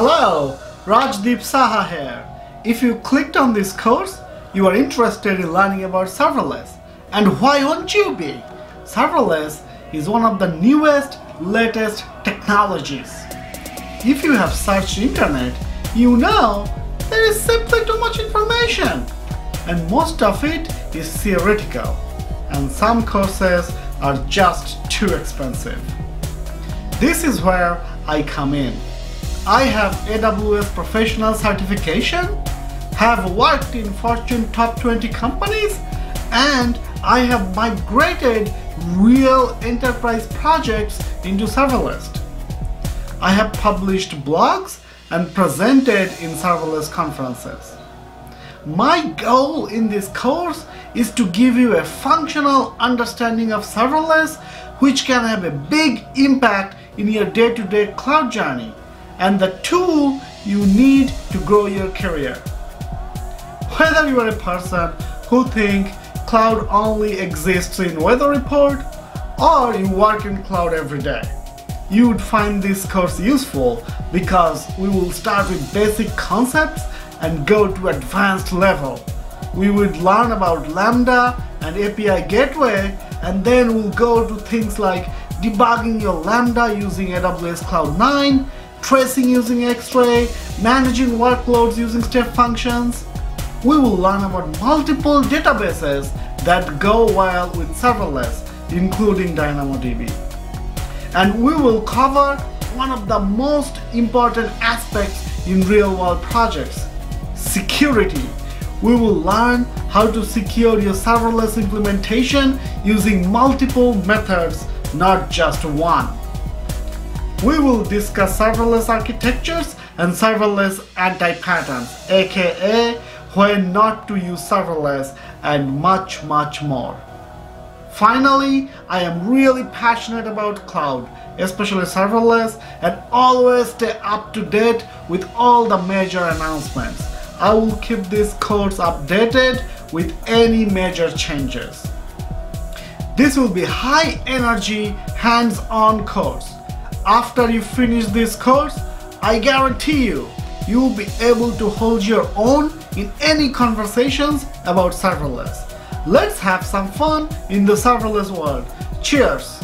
Hello, Rajdeep Saha here. If you clicked on this course, you are interested in learning about serverless. And why won't you be? Serverless is one of the newest, latest technologies. If you have searched the internet, you know there is simply too much information. And most of it is theoretical. And some courses are just too expensive. This is where I come in. I have AWS professional certification, have worked in Fortune top 20 companies, and I have migrated real enterprise projects into serverless. I have published blogs and presented in serverless conferences. My goal in this course is to give you a functional understanding of serverless which can have a big impact in your day-to-day -day cloud journey and the tool you need to grow your career. Whether you are a person who think cloud only exists in weather report or you work in cloud every day, you would find this course useful because we will start with basic concepts and go to advanced level. We would learn about Lambda and API Gateway and then we'll go to things like debugging your Lambda using AWS Cloud9, tracing using X-Ray, managing workloads using step functions. We will learn about multiple databases that go well with serverless, including DynamoDB. And we will cover one of the most important aspects in real-world projects, security. We will learn how to secure your serverless implementation using multiple methods not just one. We will discuss serverless architectures and serverless anti-patterns, aka when not to use serverless and much much more. Finally, I am really passionate about cloud, especially serverless, and always stay up to date with all the major announcements. I will keep this course updated with any major changes. This will be high energy hands-on course. After you finish this course, I guarantee you, you will be able to hold your own in any conversations about serverless. Let's have some fun in the serverless world. Cheers!